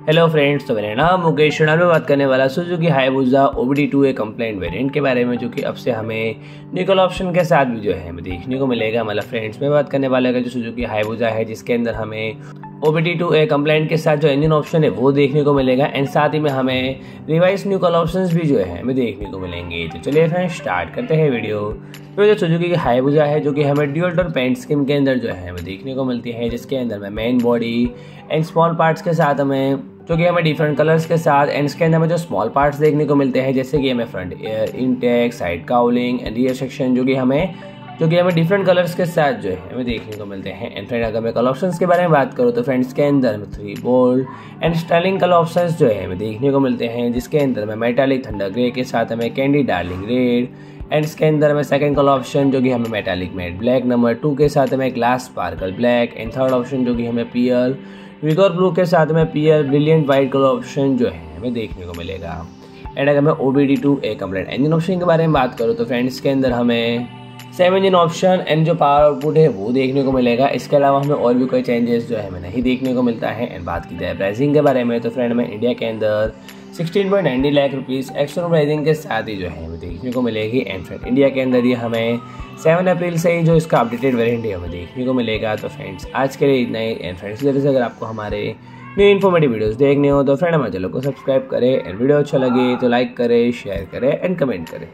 Hello friends तो मेरा नाम मुकेश शर्मा, में बात करने वाला Suzuki Hayabusa OBD two A compliant variant के बारे में, जो कि अब से हमें निकल ऑप्शन के साथ भी जो है हमें देखने को मिलेगा। मतलब फ्रेंड्स में बात करने वाले का जो सुजुकी हाईबुजा है, जिसके अंदर हमें ओबीडी टू ए कंप्लेंट के साथ जो इंजन ऑप्शन है, वो देखने को मिलेगा। एंड साथ ही में हमें रिवाइज न्यू कल ऑप्शन भी जो है हमें देखने को मिलेंगे। तो चलिए फ्रेंड्स स्टार्ट करते हैं वीडियो तो जो सुजुकी की हाईबुजा है, जो कि हमें ड्यूअल टोन पेंट स्कीम के अंदर जो है हमें देखने को मिलती है, जिसके अंदर में main body and small parts के साथ हमें जो कि हमें डिफरेंट कलर्स के साथ एंड इसके अंदर हमें जो स्मॉल पार्ट्स देखने को मिलते हैं, जैसे कि हमें front air intake side cowling and rear section जो कि हमें, जो कि हमें डिफरेंट कलर्स के साथ जो है, हमें देखने को मिलते हैं। एंड फ्रेंड अगर मैं कलर ऑप्शंस के बारे में बात करूँ तो फ्रेंड्स के अंदर हमें three bold and styling colour options जो है, हमें देखने को मिलते हैं, जिसके अंदर हमें मेटालिक थंडर ग्रे के साथ हमें कैंडी डार्लिंग रेड एंड इसके अंदर हमें सेकंड कलर ऑप्शन जो कि हमें metallic matt black number two के साथ हमें glass sparkle black and third option जो कि हमें पियर विगोर ब्लू के साथ में pearl brilliant white colour option जो है हमें देखने को मिलेगा। एंड अगर मैं O B D two A compliant engine option के बारे में बात करूँ तो फ्रेंड्स के अंदर हमें सेम इंजन ऑप्शन एंड जो पावर आउटपुट है वो देखने को मिलेगा। इसके अलावा हमें और भी कोई चेंजेस जो है हमें नहीं देखने को मिलता है। एंड बात की जाए प्राइसिंग के बारे में तो फ्रेंड हमें इंडिया के अंदर sixteen point ninety lakh rupees extero pricing के साथ ही जो है देखने को मिलेगी फ्रेंड इंडिया के अंदर ये हमें सेवन अप्रैल से ही जो इसका अपडेटेड वेरियंट है हमें देखने को मिलेगा। तो फ्रेंड्स आज के लिए इतना ही। एंड फ्रेंड्स जैसे अगर आपको हमारे न्यू इन्फॉर्मेटिव वीडियोस देखने हो तो फ्रेंड हमारे चैनल को सब्सक्राइब करें। एंड वीडियो अच्छा लगे तो लाइक करें शेयर करें एंड कमेंट करें।